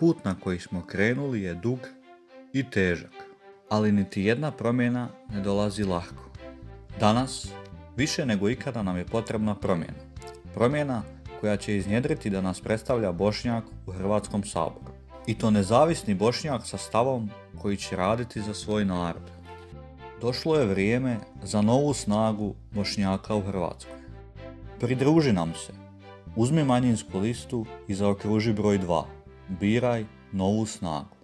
Put na koji smo krenuli je dug i težak, ali niti jedna promjena ne dolazi lahko. Danas, više nego ikada nam je potrebna promjena. Promjena koja će iznjedriti da nas predstavlja Bošnjak u Hrvatskom saboru. I to nezavisni Bošnjak sa stavom koji će raditi za svoj narod. Došlo je vrijeme za novu snagu Bošnjaka u Hrvatskoj. Pridruži nam se. Uzmi manjinsku listu i zaokruži broj 2. Biraj novu snagu.